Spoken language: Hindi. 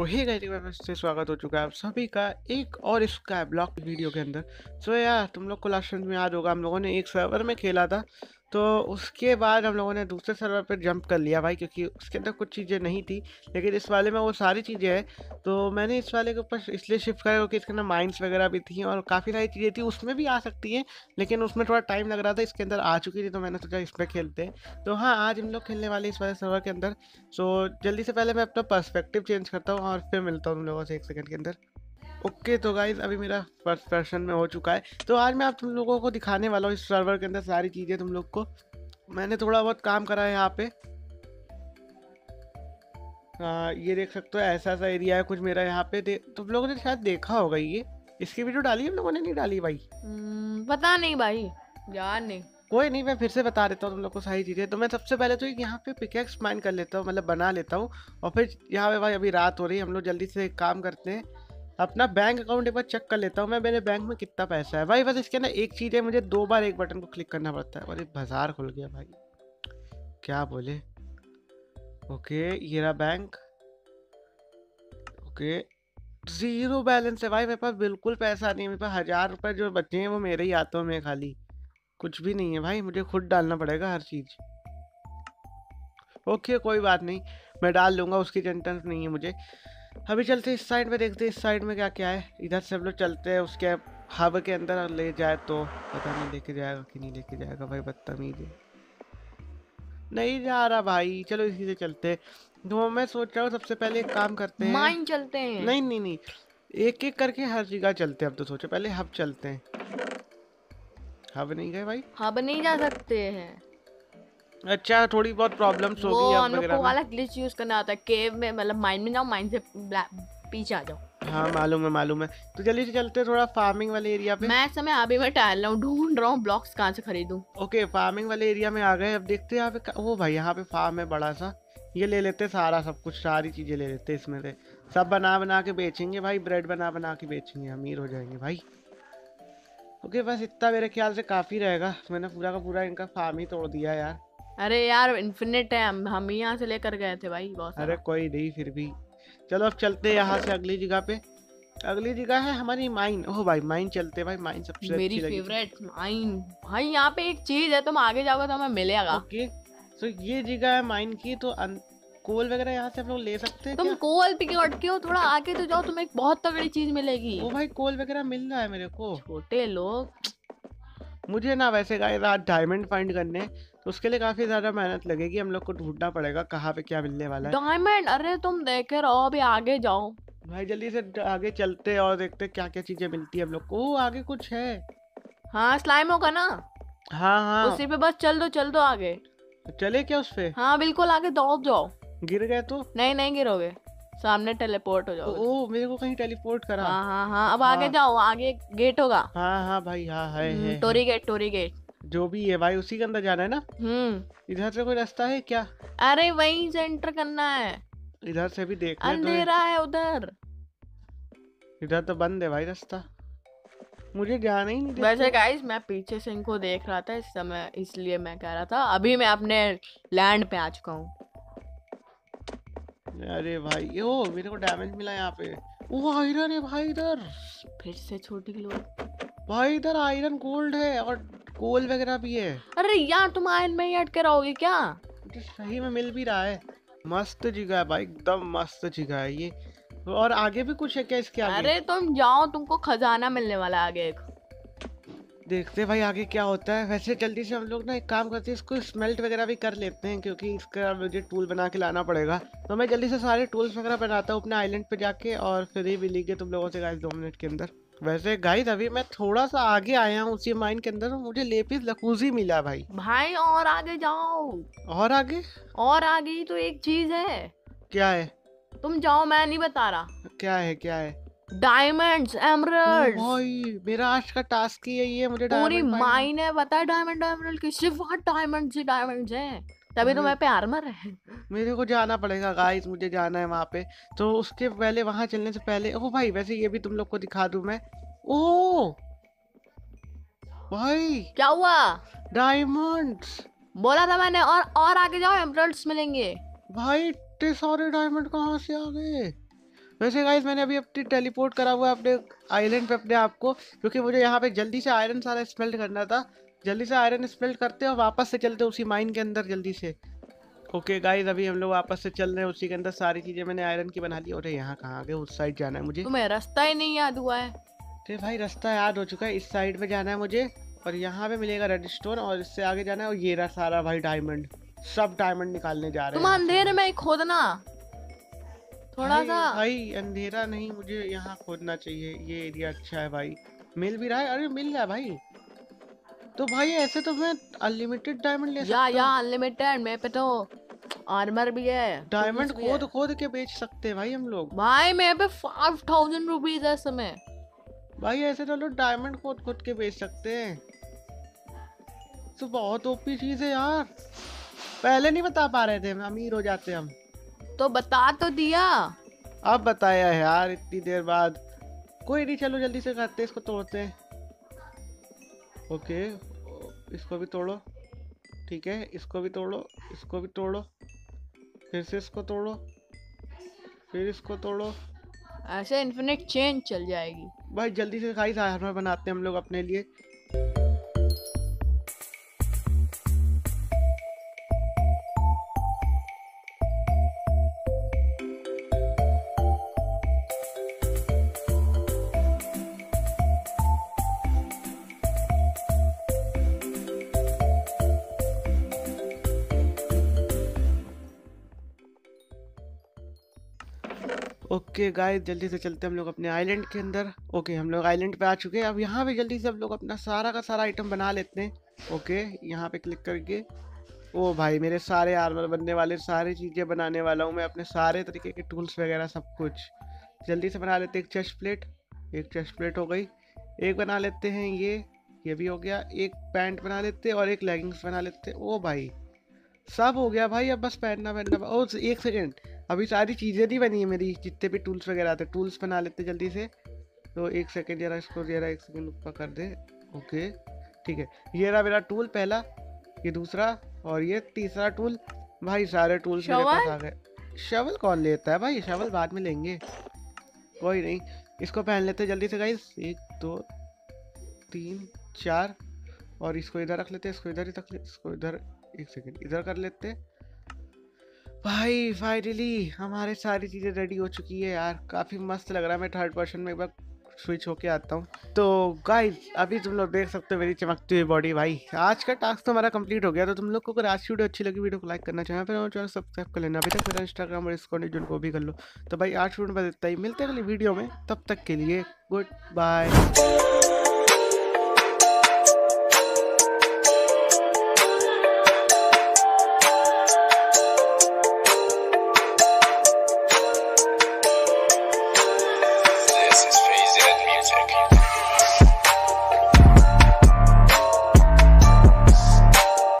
तो हे गाइस से स्वागत हो चुका है आप सभी का एक और इसका ब्लॉक वीडियो के अंदर। सो so, यार तुम लोग को लास्ट में याद होगा हम लोगों ने एक सर्वर में खेला था। तो उसके बाद हम लोगों ने दूसरे सर्वर पर जंप कर लिया भाई, क्योंकि उसके अंदर कुछ चीज़ें नहीं थी। लेकिन इस वाले में वो सारी चीज़ें हैं। तो मैंने इस वाले के ऊपर इसलिए शिफ्ट करा क्योंकि इसके अंदर माइंस वगैरह भी थी और काफ़ी सारी चीज़ें थी। उसमें भी आ सकती हैं, लेकिन उसमें थोड़ा टाइम लग रहा था, इसके अंदर आ चुकी थी तो मैंने सोचा इस पर खेलते हैं। तो हाँ आज हम लोग खेलने वाले इस वाले सर्वर के अंदर। सो जल्दी से पहले मैं अपना पर्सपेक्टिव चेंज करता हूँ और फिर मिलता हूँ उन लोगों से एक सेकेंड के अंदर। ओके तो गाइज़ अभी मेरा फ़र्स्ट पर्सन में हो चुका है। तो आज मैं आप तुम लोगों को दिखाने वाला हूँ इस सर्वर के अंदर सारी चीज़ें तुम लोग को। मैंने थोड़ा बहुत काम करा है यहाँ पे। आ, ये देख सकते हो ऐसा सा एरिया है कुछ मेरा यहाँ पे। तुम लोगों ने शायद देखा होगा ये। इसकी वीडियो डाली हम लोगों ने? नहीं डाली भाई। हम्म, पता नहीं भाई यार नहीं। कोई नहीं मैं फिर से बता देता हूँ तुम लोग को सारी चीज़ें। तो मैं सबसे पहले तो यहाँ पे पिकेक्स माइन कर लेता हूँ मतलब बना लेता हूँ। और फिर यहाँ पे भाई अभी रात हो रही है हम लोग जल्दी से काम करते हैं। अपना बैंक अकाउंट एक बार चेक कर लेता हूँ मैं, मेरे बैंक में कितना पैसा है। भाई, बस इसके अंदर एक चीज़ है, मुझे दो बार एक बटन को क्लिक करना पड़ता है और एक बाज़ार खुल गया भाई। क्या बोले? ओके, ये रहा बैंक ओके ज़ीरो बैलेंस है भाई, मेरे पास बिल्कुल पैसा नहीं है, मेरे पास हज़ार रुपये जो बचे हैं वो मेरे ही हाथों में खाली। कुछ भी नहीं है भाई, मुझे खुद डालना पड़ेगा हर चीज़। ओके, कोई बात नहीं, मैं डाल लूँगा, उसकी टेंशन नहीं है मुझे। अभी चलते इस साइड में देखते इस साइड में क्या क्या है। इधर से हम लोग चलते हैं उसके हब के अंदर ले जाए तो पता नहीं लेके जाएगा कि नहीं लेके जाएगा भाई बदतमीज है। नहीं जा रहा भाई चलो इसी से चलते तो मैं सोच रहा हूँ सबसे पहले एक काम करते हैं। माइन चलते हैं। नहीं नहीं नहीं एक एक करके हर जगह चलते हैं अब तो सोचो पहले हब चलते हैं। हब नहीं गए भाई? हब नहीं जा सकते हैं। अच्छा थोड़ी बहुत प्रॉब्लम्स होगी अब वगैरह वो वाला ग्लिच यूज़ करना आता है केव में मतलब माइन में जाओ माइन से पीछे आ जाओ। हाँ मालूम है मालूम है। तो जल्दी से चलते थोड़ा फ़ार्मिंग वाले एरिया पे। मैं समय अभी मैं टहल रहा हूँ ढूंढ रहा हूँ ब्लॉक्स कहाँ से खरीदूं। ओके फ़ार्मिंग वाले एरिया में आ गए। अब देखते हैं यहाँ पे ओ भाई यहाँ पे फार्म है बड़ा सा। ये ले लेते सारा सब कुछ सारी चीज़ें ले लेते इसमें से। सब बना बना के बेचेंगे भाई ब्रेड बना बना के बेचेंगे। अमीर हो जाएँगे भाई। ओके बस इतना मेरे ख्याल से काफ़ी रहेगा। मैंने पूरा का पूरा इनका फार्म ही तोड़ दिया यार। अरे यार इन्फिनिट है हम यहाँ से लेकर गए थे भाई बहुत अरे कोई नहीं फिर भी। चलो अब चलते यहाँ से अगली जगह पे। अगली जगह है हमारी माइन ओह भाई माइन चलते भाई माइन सबसे मेरी फेवरेट माइन भाई यहाँ पे एक चीज़ है तुम आगे जाओगे तो हमें मिलेगा। ओके तो ये जगह है माइन की तो कोल वगैरह यहाँ से हम लोग ले सकते हैं तुम क्या? कोल पे क्यों अटके हो? थोड़ा आगे तो जाओ तुम्हें एक बहुत तगड़ी चीज़ मिलेगी। ओ भाई कोल वगैरह मिल रहा है मेरे को। छोटे लोग। मुझे ना वैसे रात डायमंड फाइंड करने तो उसके लिए काफ़ी ज़्यादा मेहनत लगेगी हम लोग को ढूंढना पड़ेगा कहाँ पे क्या मिलने वाला है। डायमंड अरे तुम देखे रहो अभी आगे जाओ। भाई जल्दी से आगे चलते और देखते क्या क्या चीज़ें मिलती है हम लोग को। आगे कुछ है। हाँ स्लाइम होगा ना? हाँ हाँ। उसी पे बस चल दो चल दो आगे। चले क्या उस पे? हाँ बिल्कुल आगे दौड़ जाओ। गिर गए तो? नहीं नहीं गिरोगे। सामने टेलीपोर्ट हो जाओ ओ मेरे को कहीं टेलीपोर्ट करा। हाँ हाँ हाँ अब आगे हाँ। जाओ आगे गेट होगा। हाँ हाँ भाई हाँ है, हम्म, है टोरी गेट टोरी गेट जो भी है भाई उसी के अंदर जाना है ना? हम्म। इधर से कोई रास्ता है क्या? अरे वहीं से एंटर करना है। इधर से भी देख अंधेरा है उधर। इधर तो बंद है भाई रास्ता। मुझे जाना ही नहीं वैसे गाइस मैं पीछे से इनको देख रहा था इस समय इसलिए मैं कह रहा था अभी मैं अपने लैंड पे आ चुका हूँ। अरे भाई ओ मेरे को डैमेज मिला यहाँ पे। वो आयरन है भाई इधर। फिर से छोटी लोग भाई इधर आयरन गोल्ड है और कोल वगैरह भी है। अरे यार तुम आयरन में ही अटके रहोगे क्या? तो सही में मिल भी रहा है। मस्त जगह है भाई एकदम मस्त जगह है ये। और आगे भी कुछ है क्या इसके आगे? अरे तुम जाओ तुमको खजाना मिलने वाला है आगे एक। देखते भाई आगे क्या होता है। वैसे जल्दी से हम लोग ना एक काम करते हैं इसको स्मेल्ट वगैरह भी कर लेते हैं क्योंकि इसका मुझे टूल बना के लाना पड़ेगा। तो मैं जल्दी से सारे टूल्स वगैरह बनाता हूँ अपने आइलैंड पे जाके और फिर ही मिलेंगे तुम लोगों से गाइस दो मिनट के अंदर। वैसे गाइस अभी मैं थोड़ा सा आगे आया हूँ उसी माइन के अंदर मुझे लेपिस लकूजी मिला भाई। भाई और आगे जाओ। और आगे? और आगे तो एक चीज़ है। क्या है? तुम जाओ मैं नहीं बता रहा। क्या है क्या है? डायमंड्स एमरल्ड मेरा आज का टास्क ही यही है मुझे पूरी माइन है बता है डायमंड एमरल्ड की? सिर्फ़ वहाँ डायमंड्स ही डायमंड्स हैं। तभी तो मैं पे आर्मर है। मेरे को जाना पड़ेगा गाइस मुझे जाना है वहाँ पे। तो उसके पहले वहाँ चलने से पहले ओ भाई वैसे ये भी तुम लोग को दिखा दूँ मैं। ओ भाई! क्या हुआ? डायमंड्स! बोला था मैंने और और आगे जाओ एमरल्ड्स मिलेंगे। भाई इतने सारे डायमंड कहाँ से आ गए? वैसे गाइज़ मैंने अभी अपनी टेलीपोर्ट करा हुआ है अपने आइलैंड पे अपने आप को क्योंकि मुझे यहाँ पे जल्दी से आयरन सारा स्मेल्ट करना था। जल्दी से आयरन स्मेल्ट करते और वापस से चलते उसी माइन के अंदर जल्दी से। ओके गाइज़ अभी हम लोग वापस से चल रहे हैं उसी के अंदर। सारी चीज़ें मैंने आयरन की बना ली। और यहाँ कहाँ गए? उस साइड जाना है मुझे। तुम्हें रास्ता ही नहीं याद हुआ है। तो भाई रास्ता याद हो चुका है। इस साइड में जाना है मुझे और यहाँ पे मिलेगा रेड स्टोन और इससे आगे जाना है और ये रहा सारा भाई डायमंड सब डायमंड निकालने जा रहे तुम हैं। अंधेरे में खोदना। थोड़ा सा भाई अंधेरा नहीं मुझे यहाँ खोदना चाहिए ये एरिया अच्छा है भाई। मिल भी रहा है? अरे मिल गया भाई। तो भाई ऐसे तो मैं अनलिमिटेड डायमंड ले सकता या अनलिमिटेड मेरे पे तो आर्मर भी है डायमंड है। खोद खोद के बेच सकते हैं भाई हम लोग। भाई मेरे पे फाइव थाउज़ेंड रुपीज़ है समय। भाई ऐसे तो लोग डायमंड खोद खोद के बेच सकते हैं। तो बहुत ओपी चीज़ है यार। पहले नहीं बता पा रहे थे अमीर हो जाते हम। तो बता तो दिया। अब बताया है यार इतनी देर बाद। कोई नहीं चलो जल्दी से करते इसको तोड़ते हैं। ओके इसको भी तोड़ो। ठीक है इसको भी तोड़ो इसको भी तोड़ो। फिर से इसको तोड़ो फिर इसको तोड़ो। ऐसे इन्फिनिट चेंज चल जाएगी। भाई जल्दी से खाई आर्मर बनाते हैं हम लोग अपने लिए। ओके गाइस जल्दी से चलते हम लोग अपने आइलैंड के अंदर। ओके हम लोग आइलैंड पे आ चुके हैं। अब यहाँ पे जल्दी से हम लोग अपना सारा का सारा आइटम बना लेते हैं। ओके यहाँ पे क्लिक करके। ओ भाई, मेरे सारे आर्मर बनने वाले, सारी चीज़ें बनाने वाला हूँ मैं अपने सारे तरीके के टूल्स वगैरह, सब कुछ। जल्दी से बना लेते एक चेस्ट प्लेट एक चेस्ट प्लेट हो गई। एक बना लेते हैं ये। ये भी हो गया। एक पैंट बना लेते और एक लेगिंग्स बना लेते ओ भाई, सब हो गया भाई। अब बस पहनना पहनना। ओ, एक सेकेंड अभी सारी चीज़ें नहीं बनी है मेरी जितने भी टूल्स वगैरह आते टूल्स बना लेते जल्दी से। तो एक सेकेंड जरा इसको जरा एक सेकेंड ऊपर कर दे। ओके ठीक है। ये रहा मेरा टूल पहला ये दूसरा और ये तीसरा टूल भाई सारे टूल्स मेरे पास? आ गए। शवल कौन लेता है भाई? शवल बाद में लेंगे। कोई नहीं इसको पहन लेते जल्दी से गाइस एक दो तीन चार और इसको इधर रख लेते इसको इधर ही रख लेते इसको इधर एक सेकेंड इधर कर लेते। हैं भाई फाइनली हमारे सारी चीज़ें रेडी हो चुकी है यार। काफ़ी मस्त लग रहा है मैं थर्ड पर्सन में एक बार स्विच होके आता हूँ। तो गाइस अभी तुम लोग देख सकते हो मेरी चमकती हुई बॉडी भाई, आज का टास्क तो हमारा कंप्लीट हो गया। तो तुम लोग को अगर आज की वीडियो अच्छी लगी वीडियो को लाइक करना चाहिए फिर चैनल सब्सक्राइब कर लेना। अभी तक मेरा इंस्टाग्राम और इसको जो भी कर लो। तो भाई, आज वीडियो में इतना ही। मिलते हैं अगली वीडियो में। तब तक के लिए गुड बाय